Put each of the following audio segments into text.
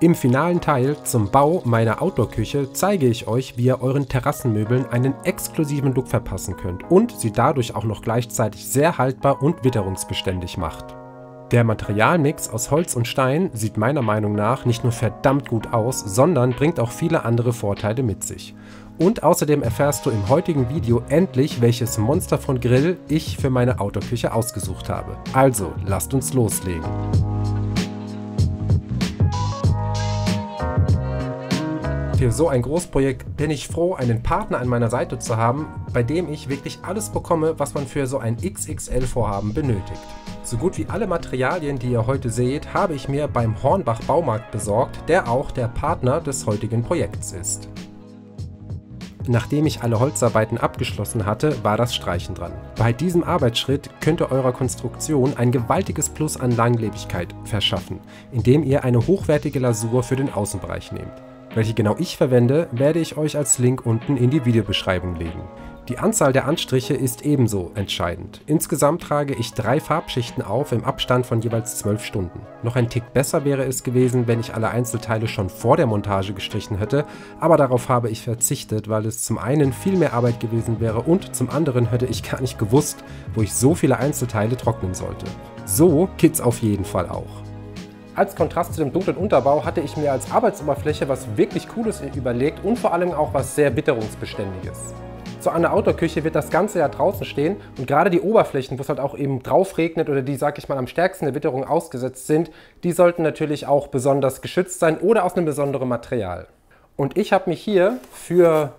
Im finalen Teil zum Bau meiner Outdoor-Küche zeige ich euch, wie ihr euren Terrassenmöbeln einen exklusiven Look verpassen könnt und sie dadurch auch noch gleichzeitig sehr haltbar und witterungsbeständig macht. Der Materialmix aus Holz und Stein sieht meiner Meinung nach nicht nur verdammt gut aus, sondern bringt auch viele andere Vorteile mit sich. Und außerdem erfährst du im heutigen Video endlich, welches Monster von Grill ich für meine Outdoor-Küche ausgesucht habe. Also, lasst uns loslegen. Für so ein Großprojekt bin ich froh, einen Partner an meiner Seite zu haben, bei dem ich wirklich alles bekomme, was man für so ein XXL-Vorhaben benötigt. So gut wie alle Materialien, die ihr heute seht, habe ich mir beim Hornbach Baumarkt besorgt, der auch der Partner des heutigen Projekts ist. Nachdem ich alle Holzarbeiten abgeschlossen hatte, war das Streichen dran. Bei diesem Arbeitsschritt könnt ihr eurer Konstruktion ein gewaltiges Plus an Langlebigkeit verschaffen, indem ihr eine hochwertige Lasur für den Außenbereich nehmt. Welche genau ich verwende, werde ich euch als Link unten in die Videobeschreibung legen. Die Anzahl der Anstriche ist ebenso entscheidend. Insgesamt trage ich drei Farbschichten auf im Abstand von jeweils 12 Stunden. Noch ein Tick besser wäre es gewesen, wenn ich alle Einzelteile schon vor der Montage gestrichen hätte, aber darauf habe ich verzichtet, weil es zum einen viel mehr Arbeit gewesen wäre und zum anderen hätte ich gar nicht gewusst, wo ich so viele Einzelteile trocknen sollte. So geht's auf jeden Fall auch. Als Kontrast zu dem dunklen Unterbau hatte ich mir als Arbeitsoberfläche was wirklich Cooles überlegt und vor allem auch was sehr witterungsbeständiges. An der Outdoor-Küche wird das ganze ja draußen stehen und gerade die Oberflächen, wo es halt auch eben drauf regnet oder die, sag ich mal, am stärksten der Witterung ausgesetzt sind, die sollten natürlich auch besonders geschützt sein oder aus einem besonderen Material. Und ich habe mich hier für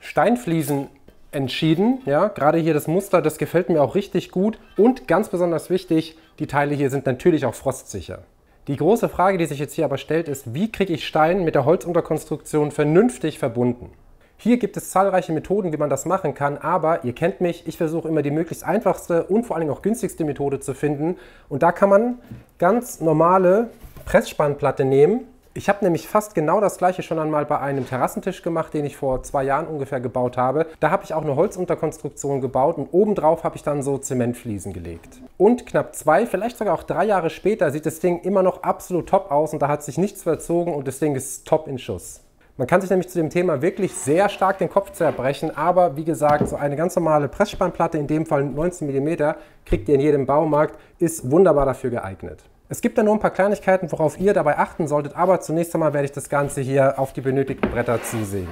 Steinfliesen entschieden. Ja, gerade hier das Muster, das gefällt mir auch richtig gut. Und ganz besonders wichtig, die Teile hier sind natürlich auch frostsicher. Die große Frage, die sich jetzt hier aber stellt, ist, wie kriege ich Stein mit der Holzunterkonstruktion vernünftig verbunden? Hier gibt es zahlreiche Methoden, wie man das machen kann, aber ihr kennt mich, ich versuche immer die möglichst einfachste und vor allem auch günstigste Methode zu finden. Und da kann man ganz normale Pressspannplatte nehmen, ich habe nämlich fast genau das gleiche schon einmal bei einem Terrassentisch gemacht, den ich vor zwei Jahren ungefähr gebaut habe. Da habe ich auch eine Holzunterkonstruktion gebaut und obendrauf habe ich dann so Zementfliesen gelegt. Und knapp zwei, vielleicht sogar auch drei Jahre später sieht das Ding immer noch absolut top aus und da hat sich nichts verzogen und das Ding ist top in Schuss. Man kann sich nämlich zu dem Thema wirklich sehr stark den Kopf zerbrechen, aber wie gesagt, so eine ganz normale Pressspannplatte, in dem Fall 19 mm, kriegt ihr in jedem Baumarkt, ist wunderbar dafür geeignet. Es gibt da nur ein paar Kleinigkeiten, worauf ihr dabei achten solltet, aber zunächst einmal werde ich das Ganze hier auf die benötigten Bretter zusägen.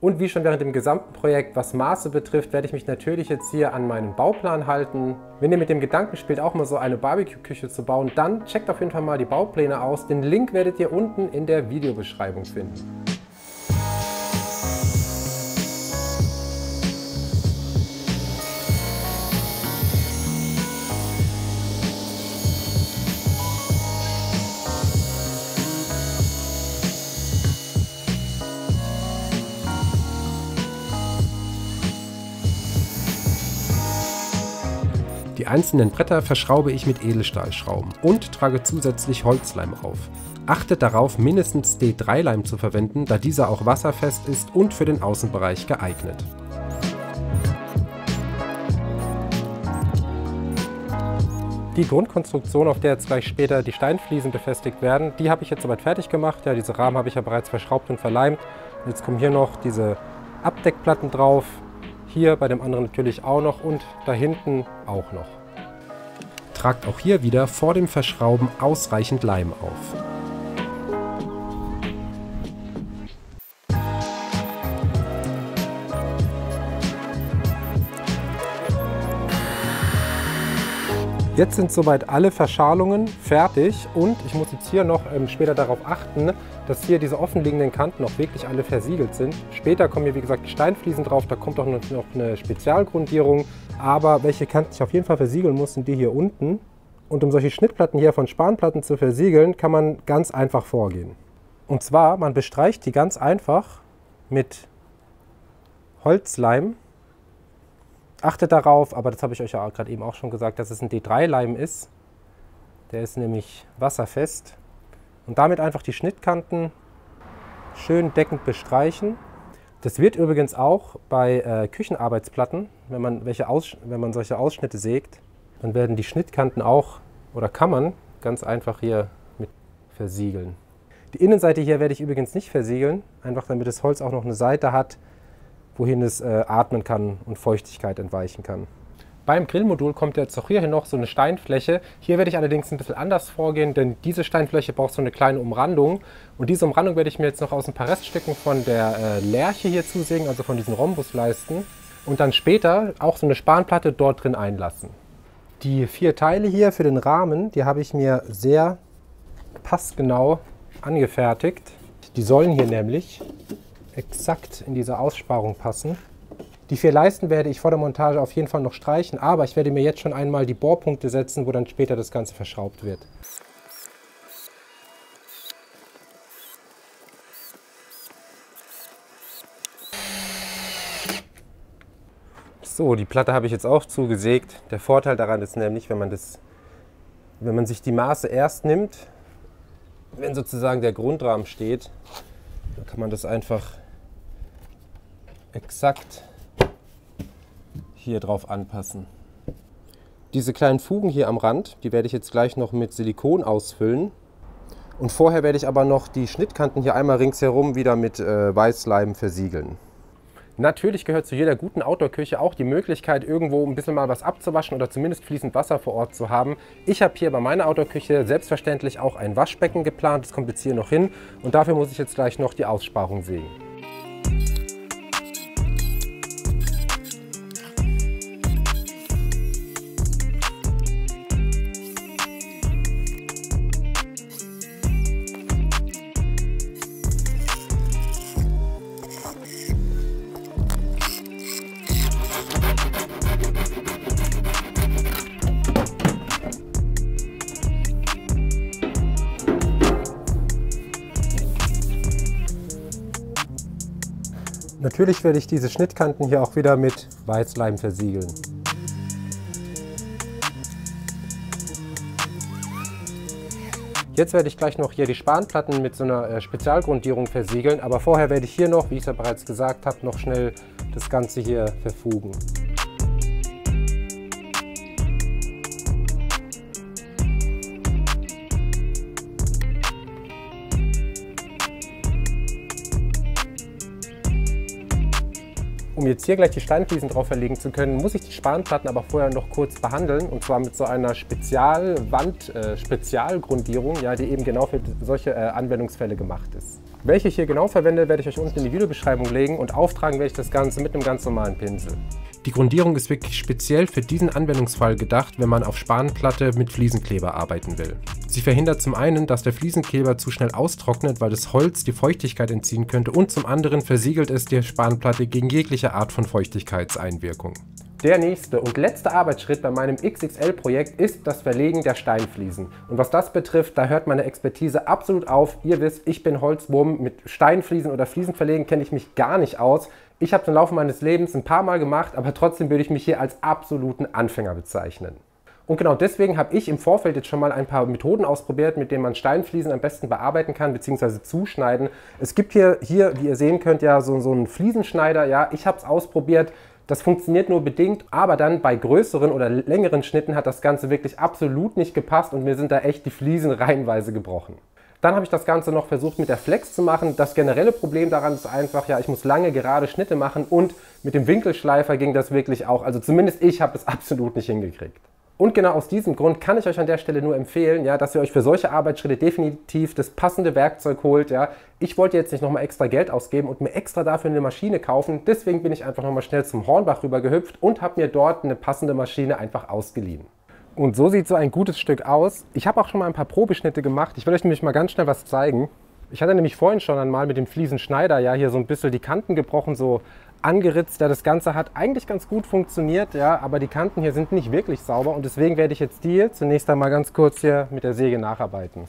Und wie schon während dem gesamten Projekt, was Maße betrifft, werde ich mich natürlich jetzt hier an meinen Bauplan halten. Wenn ihr mit dem Gedanken spielt, auch mal so eine Barbecue-Küche zu bauen, dann checkt auf jeden Fall mal die Baupläne aus. Den Link werdet ihr unten in der Videobeschreibung finden. Einzelnen Bretter verschraube ich mit Edelstahlschrauben und trage zusätzlich Holzleim auf. Achtet darauf, mindestens D3-Leim zu verwenden, da dieser auch wasserfest ist und für den Außenbereich geeignet. Die Grundkonstruktion, auf der jetzt gleich später die Steinfliesen befestigt werden, die habe ich jetzt soweit fertig gemacht. Ja, diese Rahmen habe ich ja bereits verschraubt und verleimt. Jetzt kommen hier noch diese Abdeckplatten drauf, hier bei dem anderen natürlich auch noch und da hinten auch noch. Tragt auch hier wieder vor dem Verschrauben ausreichend Leim auf. Jetzt sind soweit alle Verschalungen fertig und ich muss jetzt hier noch ähm, später darauf achten, dass hier diese offenliegenden Kanten auch wirklich alle versiegelt sind. Später kommen hier wie gesagt Steinfliesen drauf, da kommt auch noch eine Spezialgrundierung. Aber welche Kanten ich auf jeden Fall versiegeln muss, sind die hier unten. Und um solche Schnittplatten hier von Spanplatten zu versiegeln, kann man ganz einfach vorgehen. Und zwar, man bestreicht die ganz einfach mit Holzleim Achtet darauf, aber das habe ich euch ja gerade eben auch schon gesagt, dass es ein D3-Leim ist. Der ist nämlich wasserfest. Und damit einfach die Schnittkanten schön deckend bestreichen. Das wird übrigens auch bei äh, Küchenarbeitsplatten, wenn man, welche wenn man solche Ausschnitte sägt, dann werden die Schnittkanten auch, oder kann man ganz einfach hier mit versiegeln. Die Innenseite hier werde ich übrigens nicht versiegeln, einfach damit das Holz auch noch eine Seite hat, wohin es äh, atmen kann und Feuchtigkeit entweichen kann. Beim Grillmodul kommt jetzt auch hierhin noch so eine Steinfläche. Hier werde ich allerdings ein bisschen anders vorgehen, denn diese Steinfläche braucht so eine kleine Umrandung. Und diese Umrandung werde ich mir jetzt noch aus ein paar Reststücken von der äh, Lerche hier zusägen, also von diesen Rhombusleisten. Und dann später auch so eine Spanplatte dort drin einlassen. Die vier Teile hier für den Rahmen, die habe ich mir sehr passgenau angefertigt. Die sollen hier nämlich exakt in diese Aussparung passen. Die vier Leisten werde ich vor der Montage auf jeden Fall noch streichen, aber ich werde mir jetzt schon einmal die Bohrpunkte setzen, wo dann später das Ganze verschraubt wird. So, die Platte habe ich jetzt auch zugesägt. Der Vorteil daran ist nämlich, wenn man, das, wenn man sich die Maße erst nimmt, wenn sozusagen der Grundrahmen steht, dann kann man das einfach exakt hier drauf anpassen. Diese kleinen Fugen hier am Rand, die werde ich jetzt gleich noch mit Silikon ausfüllen. Und vorher werde ich aber noch die Schnittkanten hier einmal ringsherum wieder mit äh, Weißleim versiegeln. Natürlich gehört zu jeder guten Outdoor-Küche auch die Möglichkeit, irgendwo ein bisschen mal was abzuwaschen oder zumindest fließend Wasser vor Ort zu haben. Ich habe hier bei meiner Outdoor-Küche selbstverständlich auch ein Waschbecken geplant. Das kommt jetzt hier noch hin und dafür muss ich jetzt gleich noch die Aussparung sägen. Natürlich werde ich diese Schnittkanten hier auch wieder mit Weißleim versiegeln. Jetzt werde ich gleich noch hier die Spanplatten mit so einer äh, Spezialgrundierung versiegeln, aber vorher werde ich hier noch, wie ich es ja bereits gesagt habe, noch schnell das Ganze hier verfugen. Um jetzt hier gleich die Steinfliesen drauf verlegen zu können, muss ich die Spanplatten aber vorher noch kurz behandeln und zwar mit so einer Spezialwand, äh, ja, die eben genau für solche äh, Anwendungsfälle gemacht ist. Welche ich hier genau verwende, werde ich euch unten in die Videobeschreibung legen und auftragen werde ich das Ganze mit einem ganz normalen Pinsel. Die Grundierung ist wirklich speziell für diesen Anwendungsfall gedacht, wenn man auf Spanplatte mit Fliesenkleber arbeiten will. Sie verhindert zum einen, dass der Fliesenkleber zu schnell austrocknet, weil das Holz die Feuchtigkeit entziehen könnte und zum anderen versiegelt es die Spanplatte gegen jegliche Art von Feuchtigkeitseinwirkung. Der nächste und letzte Arbeitsschritt bei meinem XXL-Projekt ist das Verlegen der Steinfliesen. Und was das betrifft, da hört meine Expertise absolut auf. Ihr wisst, ich bin Holzwurm. Mit Steinfliesen oder Fliesenverlegen kenne ich mich gar nicht aus. Ich habe es im Laufe meines Lebens ein paar Mal gemacht, aber trotzdem würde ich mich hier als absoluten Anfänger bezeichnen. Und genau deswegen habe ich im Vorfeld jetzt schon mal ein paar Methoden ausprobiert, mit denen man Steinfliesen am besten bearbeiten kann bzw. zuschneiden. Es gibt hier, hier, wie ihr sehen könnt, ja so, so einen Fliesenschneider. Ja, ich habe es ausprobiert. Das funktioniert nur bedingt, aber dann bei größeren oder längeren Schnitten hat das Ganze wirklich absolut nicht gepasst und mir sind da echt die Fliesen reihenweise gebrochen. Dann habe ich das Ganze noch versucht mit der Flex zu machen. Das generelle Problem daran ist einfach, ja, ich muss lange gerade Schnitte machen und mit dem Winkelschleifer ging das wirklich auch. Also zumindest ich habe es absolut nicht hingekriegt. Und genau aus diesem Grund kann ich euch an der Stelle nur empfehlen, ja, dass ihr euch für solche Arbeitsschritte definitiv das passende Werkzeug holt. Ja. Ich wollte jetzt nicht nochmal extra Geld ausgeben und mir extra dafür eine Maschine kaufen. Deswegen bin ich einfach nochmal schnell zum Hornbach rüber gehüpft und habe mir dort eine passende Maschine einfach ausgeliehen. Und so sieht so ein gutes Stück aus. Ich habe auch schon mal ein paar Probeschnitte gemacht. Ich will euch nämlich mal ganz schnell was zeigen. Ich hatte nämlich vorhin schon einmal mit dem Fliesenschneider ja hier so ein bisschen die Kanten gebrochen, so angeritzt. Ja, das Ganze hat eigentlich ganz gut funktioniert, ja, aber die Kanten hier sind nicht wirklich sauber und deswegen werde ich jetzt die zunächst einmal ganz kurz hier mit der Säge nacharbeiten.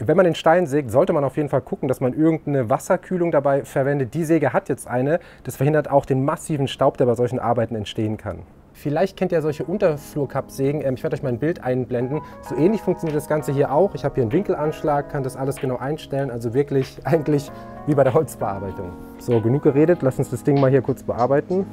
Wenn man den Stein sägt, sollte man auf jeden Fall gucken, dass man irgendeine Wasserkühlung dabei verwendet. Die Säge hat jetzt eine. Das verhindert auch den massiven Staub, der bei solchen Arbeiten entstehen kann. Vielleicht kennt ihr solche Unterflurkappsägen. Ähm, ich werde euch mal ein Bild einblenden. So ähnlich funktioniert das Ganze hier auch. Ich habe hier einen Winkelanschlag, kann das alles genau einstellen. Also wirklich eigentlich wie bei der Holzbearbeitung. So, genug geredet. Lass uns das Ding mal hier kurz bearbeiten.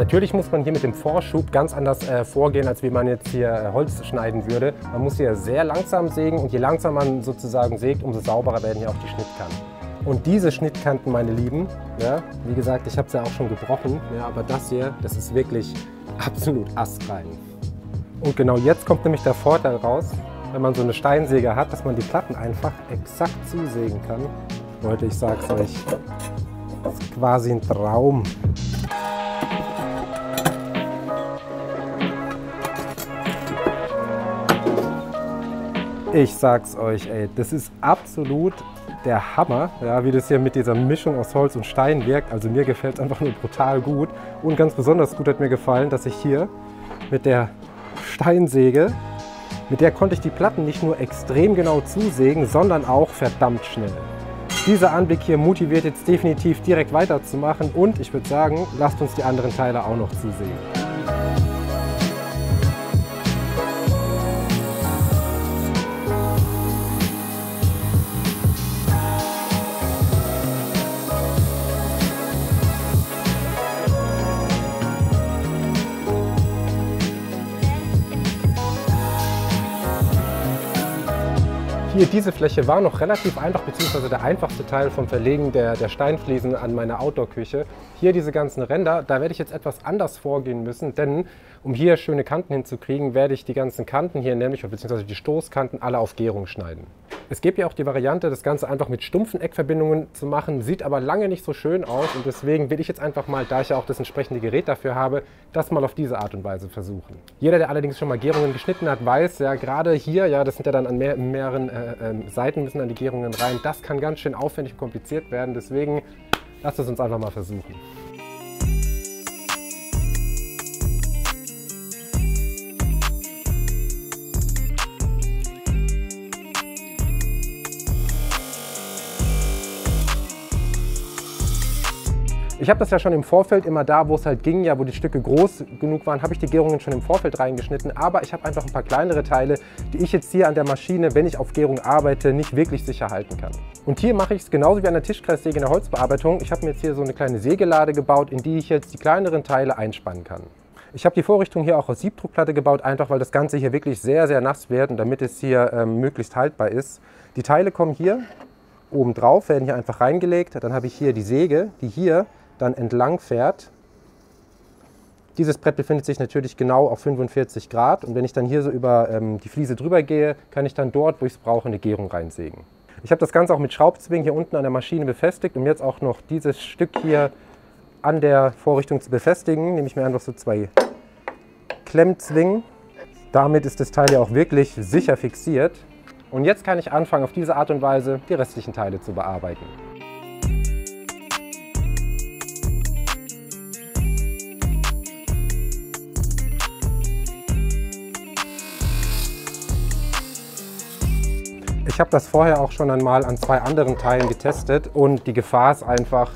Natürlich muss man hier mit dem Vorschub ganz anders äh, vorgehen, als wie man jetzt hier äh, Holz schneiden würde. Man muss hier sehr langsam sägen und je langsamer man sozusagen sägt, umso sauberer werden hier auch die Schnittkanten. Und diese Schnittkanten, meine Lieben, ja, wie gesagt, ich habe es ja auch schon gebrochen, ja, aber das hier, das ist wirklich absolut astrein. Und genau jetzt kommt nämlich der Vorteil raus, wenn man so eine Steinsäge hat, dass man die Platten einfach exakt zusägen kann. Leute, ich sag's euch, das ist quasi ein Traum. Ich sag's euch, ey, das ist absolut der Hammer, ja, wie das hier mit dieser Mischung aus Holz und Stein wirkt. Also mir gefällt es einfach nur brutal gut. Und ganz besonders gut hat mir gefallen, dass ich hier mit der Steinsäge, mit der konnte ich die Platten nicht nur extrem genau zusägen, sondern auch verdammt schnell. Dieser Anblick hier motiviert jetzt definitiv direkt weiterzumachen und ich würde sagen, lasst uns die anderen Teile auch noch zusehen. Hier, diese Fläche war noch relativ einfach, beziehungsweise der einfachste Teil vom Verlegen der, der Steinfliesen an meiner Outdoor-Küche. Hier diese ganzen Ränder, da werde ich jetzt etwas anders vorgehen müssen, denn um hier schöne Kanten hinzukriegen, werde ich die ganzen Kanten hier nämlich, beziehungsweise die Stoßkanten, alle auf Gärung schneiden. Es gibt ja auch die Variante, das Ganze einfach mit stumpfen Eckverbindungen zu machen, sieht aber lange nicht so schön aus und deswegen will ich jetzt einfach mal, da ich ja auch das entsprechende Gerät dafür habe, das mal auf diese Art und Weise versuchen. Jeder, der allerdings schon mal Gärungen geschnitten hat, weiß, ja gerade hier, ja das sind ja dann an mehr, mehreren äh, äh, Seiten müssen dann die Gärungen rein, das kann ganz schön aufwendig und kompliziert werden, deswegen lasst es uns einfach mal versuchen. Ich habe das ja schon im Vorfeld immer da, wo es halt ging, ja, wo die Stücke groß genug waren, habe ich die Gärungen schon im Vorfeld reingeschnitten. Aber ich habe einfach ein paar kleinere Teile, die ich jetzt hier an der Maschine, wenn ich auf Gärung arbeite, nicht wirklich sicher halten kann. Und hier mache ich es genauso wie an der Tischkreissäge in der Holzbearbeitung. Ich habe mir jetzt hier so eine kleine Sägelade gebaut, in die ich jetzt die kleineren Teile einspannen kann. Ich habe die Vorrichtung hier auch aus Siebdruckplatte gebaut, einfach weil das Ganze hier wirklich sehr, sehr nass wird und damit es hier ähm, möglichst haltbar ist. Die Teile kommen hier oben drauf, werden hier einfach reingelegt. Dann habe ich hier die Säge, die hier dann entlang fährt. Dieses Brett befindet sich natürlich genau auf 45 Grad und wenn ich dann hier so über ähm, die Fliese drüber gehe, kann ich dann dort, wo ich es brauche, eine Gärung reinsägen. Ich habe das Ganze auch mit Schraubzwingen hier unten an der Maschine befestigt, um jetzt auch noch dieses Stück hier an der Vorrichtung zu befestigen. Nehme ich mir einfach so zwei Klemmzwingen. Damit ist das Teil ja auch wirklich sicher fixiert. Und jetzt kann ich anfangen, auf diese Art und Weise die restlichen Teile zu bearbeiten. Ich habe das vorher auch schon einmal an zwei anderen Teilen getestet und die Gefahr ist einfach,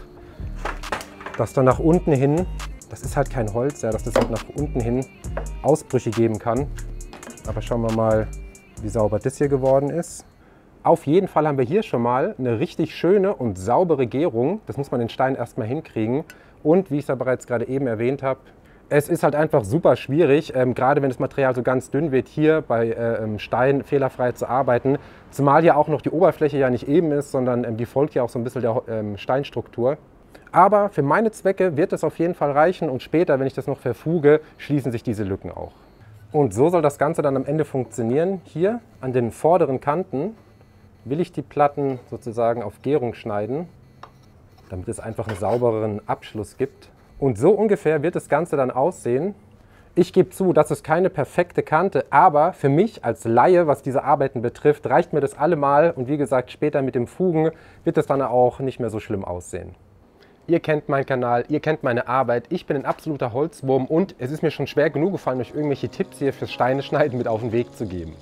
dass dann nach unten hin, das ist halt kein Holz, ja, dass das halt nach unten hin Ausbrüche geben kann. Aber schauen wir mal, wie sauber das hier geworden ist. Auf jeden Fall haben wir hier schon mal eine richtig schöne und saubere Gärung. Das muss man den Stein erstmal hinkriegen. Und wie ich es ja bereits gerade eben erwähnt habe, es ist halt einfach super schwierig, ähm, gerade wenn das Material so ganz dünn wird, hier bei äh, ähm, Stein fehlerfrei zu arbeiten. Zumal ja auch noch die Oberfläche ja nicht eben ist, sondern ähm, die folgt ja auch so ein bisschen der ähm, Steinstruktur. Aber für meine Zwecke wird es auf jeden Fall reichen und später, wenn ich das noch verfuge, schließen sich diese Lücken auch. Und so soll das Ganze dann am Ende funktionieren. Hier an den vorderen Kanten will ich die Platten sozusagen auf Gärung schneiden, damit es einfach einen saubereren Abschluss gibt. Und so ungefähr wird das Ganze dann aussehen. Ich gebe zu, das ist keine perfekte Kante, aber für mich als Laie, was diese Arbeiten betrifft, reicht mir das allemal. Und wie gesagt, später mit dem Fugen wird es dann auch nicht mehr so schlimm aussehen. Ihr kennt meinen Kanal, ihr kennt meine Arbeit. Ich bin ein absoluter Holzwurm und es ist mir schon schwer genug gefallen, euch irgendwelche Tipps hier fürs Steine schneiden mit auf den Weg zu geben.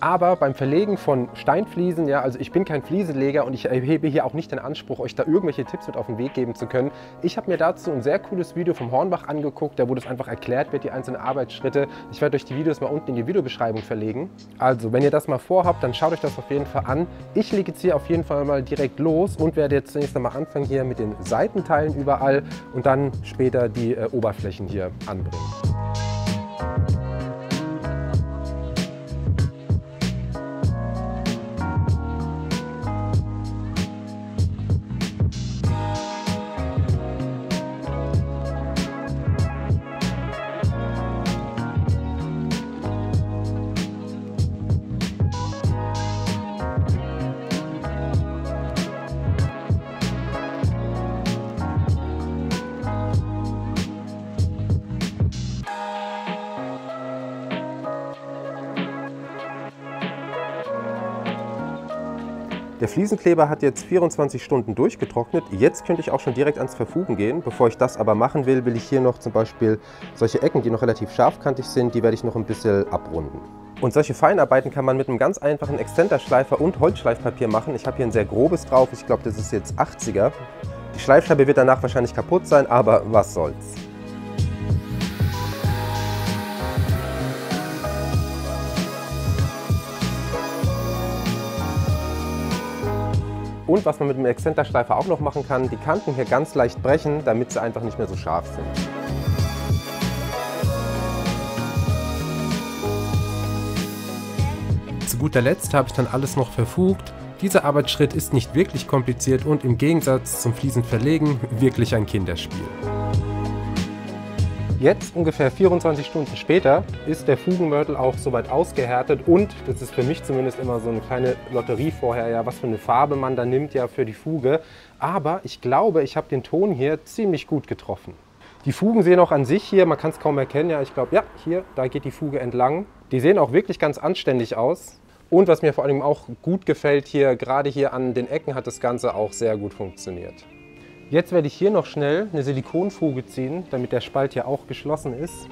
Aber beim Verlegen von Steinfliesen, ja, also ich bin kein Fliesenleger und ich erhebe hier auch nicht den Anspruch, euch da irgendwelche Tipps mit auf den Weg geben zu können. Ich habe mir dazu ein sehr cooles Video vom Hornbach angeguckt, da wo das einfach erklärt wird, die einzelnen Arbeitsschritte. Ich werde euch die Videos mal unten in die Videobeschreibung verlegen. Also, wenn ihr das mal vorhabt, dann schaut euch das auf jeden Fall an. Ich lege jetzt hier auf jeden Fall mal direkt los und werde jetzt zunächst einmal anfangen hier mit den Seitenteilen überall und dann später die äh, Oberflächen hier anbringen. Der Fliesenkleber hat jetzt 24 Stunden durchgetrocknet. Jetzt könnte ich auch schon direkt ans Verfugen gehen. Bevor ich das aber machen will, will ich hier noch zum Beispiel solche Ecken, die noch relativ scharfkantig sind, die werde ich noch ein bisschen abrunden. Und solche Feinarbeiten kann man mit einem ganz einfachen Exzenterschleifer und Holzschleifpapier machen. Ich habe hier ein sehr grobes drauf, ich glaube das ist jetzt 80er. Die Schleifscheibe wird danach wahrscheinlich kaputt sein, aber was soll's. Und was man mit dem Exzenterschleifer auch noch machen kann, die Kanten hier ganz leicht brechen, damit sie einfach nicht mehr so scharf sind. Zu guter Letzt habe ich dann alles noch verfugt. Dieser Arbeitsschritt ist nicht wirklich kompliziert und im Gegensatz zum Fliesenverlegen wirklich ein Kinderspiel. Jetzt, ungefähr 24 Stunden später, ist der Fugenmörtel auch soweit ausgehärtet und, das ist für mich zumindest immer so eine kleine Lotterie vorher, ja, was für eine Farbe man da nimmt ja für die Fuge. Aber ich glaube, ich habe den Ton hier ziemlich gut getroffen. Die Fugen sehen auch an sich hier, man kann es kaum erkennen, ja, ich glaube, ja, hier, da geht die Fuge entlang. Die sehen auch wirklich ganz anständig aus. Und was mir vor allem auch gut gefällt hier, gerade hier an den Ecken hat das Ganze auch sehr gut funktioniert. Jetzt werde ich hier noch schnell eine Silikonfuge ziehen, damit der Spalt hier auch geschlossen ist.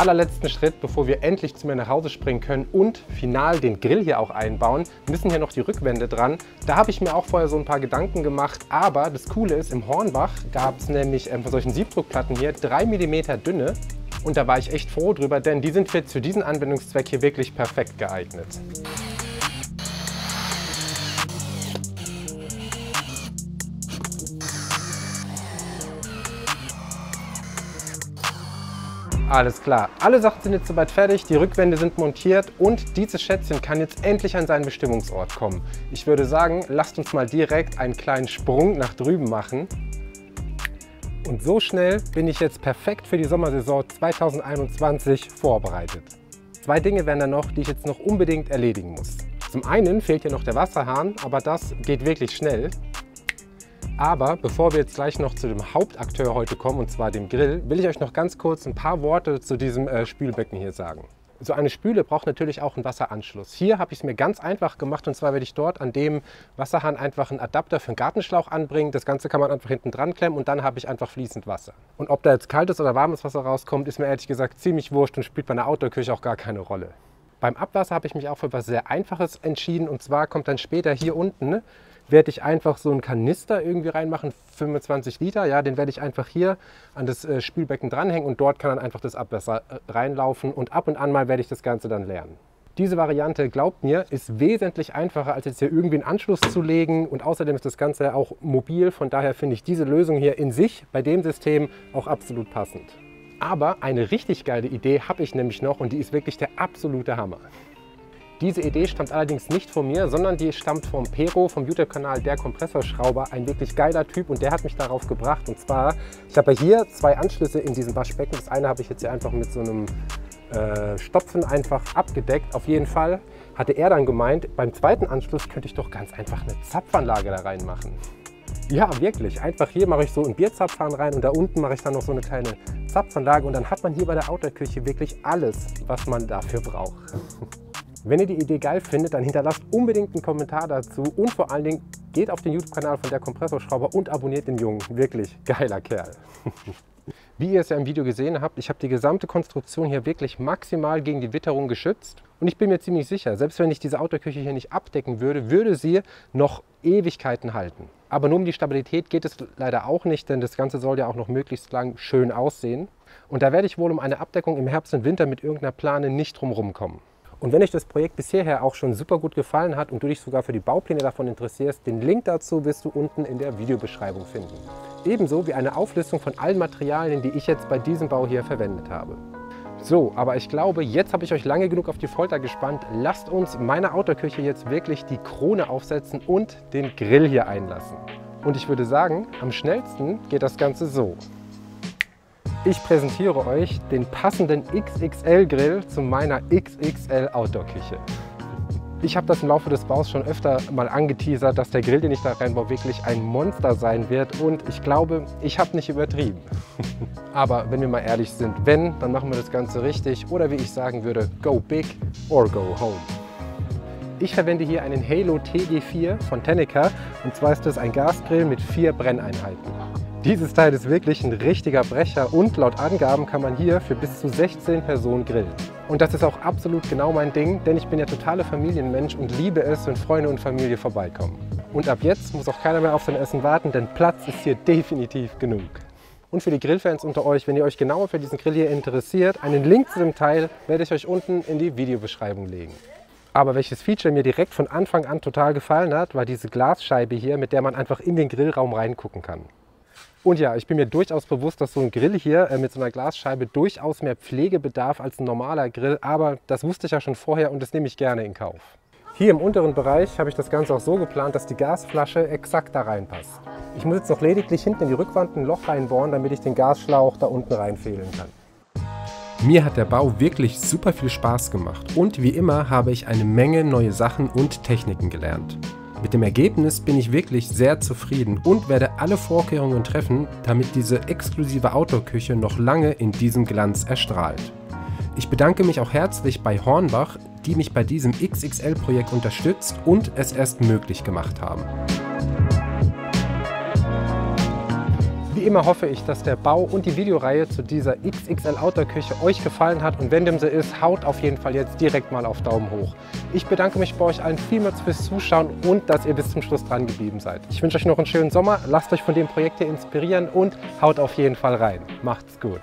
Allerletzten Schritt, bevor wir endlich zu mir nach Hause springen können und final den Grill hier auch einbauen, müssen hier noch die Rückwände dran. Da habe ich mir auch vorher so ein paar Gedanken gemacht, aber das Coole ist, im Hornbach gab es nämlich ähm, von solchen Siebdruckplatten hier 3 mm dünne und da war ich echt froh drüber, denn die sind jetzt für diesen Anwendungszweck hier wirklich perfekt geeignet. Alles klar, alle Sachen sind jetzt soweit fertig, die Rückwände sind montiert und dieses Schätzchen kann jetzt endlich an seinen Bestimmungsort kommen. Ich würde sagen, lasst uns mal direkt einen kleinen Sprung nach drüben machen. Und so schnell bin ich jetzt perfekt für die Sommersaison 2021 vorbereitet. Zwei Dinge wären da noch, die ich jetzt noch unbedingt erledigen muss. Zum einen fehlt hier noch der Wasserhahn, aber das geht wirklich schnell. Aber bevor wir jetzt gleich noch zu dem Hauptakteur heute kommen, und zwar dem Grill, will ich euch noch ganz kurz ein paar Worte zu diesem äh, Spülbecken hier sagen. So eine Spüle braucht natürlich auch einen Wasseranschluss. Hier habe ich es mir ganz einfach gemacht und zwar werde ich dort an dem Wasserhahn einfach einen Adapter für einen Gartenschlauch anbringen. Das Ganze kann man einfach hinten dran klemmen und dann habe ich einfach fließend Wasser. Und ob da jetzt kaltes oder warmes Wasser rauskommt, ist mir ehrlich gesagt ziemlich wurscht und spielt bei einer Outdoor-Küche auch gar keine Rolle. Beim Abwasser habe ich mich auch für etwas sehr Einfaches entschieden und zwar kommt dann später hier unten werde ich einfach so einen Kanister irgendwie reinmachen, 25 Liter. Ja, den werde ich einfach hier an das äh, Spülbecken dranhängen und dort kann dann einfach das Abwasser äh, reinlaufen und ab und an mal werde ich das Ganze dann lernen. Diese Variante, glaubt mir, ist wesentlich einfacher, als jetzt hier irgendwie einen Anschluss zu legen und außerdem ist das Ganze auch mobil. Von daher finde ich diese Lösung hier in sich bei dem System auch absolut passend. Aber eine richtig geile Idee habe ich nämlich noch und die ist wirklich der absolute Hammer. Diese Idee stammt allerdings nicht von mir, sondern die stammt vom Pero, vom YouTube-Kanal Der Kompressorschrauber. Ein wirklich geiler Typ und der hat mich darauf gebracht. Und zwar, ich habe hier zwei Anschlüsse in diesem Waschbecken. Das eine habe ich jetzt hier einfach mit so einem äh, Stopfen einfach abgedeckt. Auf jeden Fall hatte er dann gemeint, beim zweiten Anschluss könnte ich doch ganz einfach eine Zapfanlage da reinmachen. Ja, wirklich. Einfach hier mache ich so einen Bierzapfhahn rein und da unten mache ich dann noch so eine kleine Zapfanlage und dann hat man hier bei der Outdoor-Küche wirklich alles, was man dafür braucht. Wenn ihr die Idee geil findet, dann hinterlasst unbedingt einen Kommentar dazu und vor allen Dingen geht auf den YouTube-Kanal von der Kompressorschrauber und abonniert den Jungen. Wirklich geiler Kerl. Wie ihr es ja im Video gesehen habt, ich habe die gesamte Konstruktion hier wirklich maximal gegen die Witterung geschützt. Und ich bin mir ziemlich sicher, selbst wenn ich diese Autoküche hier nicht abdecken würde, würde sie noch Ewigkeiten halten. Aber nur um die Stabilität geht es leider auch nicht, denn das Ganze soll ja auch noch möglichst lang schön aussehen. Und da werde ich wohl um eine Abdeckung im Herbst und Winter mit irgendeiner Plane nicht drumherum kommen. Und wenn euch das Projekt bisher auch schon super gut gefallen hat und du dich sogar für die Baupläne davon interessierst, den Link dazu wirst du unten in der Videobeschreibung finden. Ebenso wie eine Auflistung von allen Materialien, die ich jetzt bei diesem Bau hier verwendet habe. So, aber ich glaube, jetzt habe ich euch lange genug auf die Folter gespannt. Lasst uns meiner Autoküche jetzt wirklich die Krone aufsetzen und den Grill hier einlassen. Und ich würde sagen, am schnellsten geht das Ganze so. Ich präsentiere euch den passenden XXL-Grill zu meiner XXL-Outdoor-Küche. Ich habe das im Laufe des Baus schon öfter mal angeteasert, dass der Grill, den ich da reinbaue, wirklich ein Monster sein wird. Und ich glaube, ich habe nicht übertrieben. Aber wenn wir mal ehrlich sind, wenn, dann machen wir das Ganze richtig. Oder wie ich sagen würde, go big or go home. Ich verwende hier einen Halo TG4 von Tennecker. Und zwar ist das ein Gasgrill mit vier Brenneinheiten. Dieses Teil ist wirklich ein richtiger Brecher und laut Angaben kann man hier für bis zu 16 Personen grillen. Und das ist auch absolut genau mein Ding, denn ich bin ja totaler Familienmensch und liebe es, wenn Freunde und Familie vorbeikommen. Und ab jetzt muss auch keiner mehr auf sein Essen warten, denn Platz ist hier definitiv genug. Und für die Grillfans unter euch, wenn ihr euch genauer für diesen Grill hier interessiert, einen Link zu dem Teil werde ich euch unten in die Videobeschreibung legen. Aber welches Feature mir direkt von Anfang an total gefallen hat, war diese Glasscheibe hier, mit der man einfach in den Grillraum reingucken kann. Und ja, ich bin mir durchaus bewusst, dass so ein Grill hier äh, mit so einer Glasscheibe durchaus mehr Pflege bedarf als ein normaler Grill, aber das wusste ich ja schon vorher und das nehme ich gerne in Kauf. Hier im unteren Bereich habe ich das Ganze auch so geplant, dass die Gasflasche exakt da reinpasst. Ich muss jetzt noch lediglich hinten in die Rückwand ein Loch reinbohren, damit ich den Gasschlauch da unten reinfehlen kann. Mir hat der Bau wirklich super viel Spaß gemacht und wie immer habe ich eine Menge neue Sachen und Techniken gelernt. Mit dem Ergebnis bin ich wirklich sehr zufrieden und werde alle Vorkehrungen treffen, damit diese exklusive Outdoor-Küche noch lange in diesem Glanz erstrahlt. Ich bedanke mich auch herzlich bei Hornbach, die mich bei diesem XXL-Projekt unterstützt und es erst möglich gemacht haben. Wie immer hoffe ich, dass der Bau und die Videoreihe zu dieser XXL Outdoor Küche euch gefallen hat und wenn dem so ist, haut auf jeden Fall jetzt direkt mal auf Daumen hoch. Ich bedanke mich bei euch allen vielmals fürs Zuschauen und dass ihr bis zum Schluss dran geblieben seid. Ich wünsche euch noch einen schönen Sommer, lasst euch von dem Projekt hier inspirieren und haut auf jeden Fall rein. Macht's gut.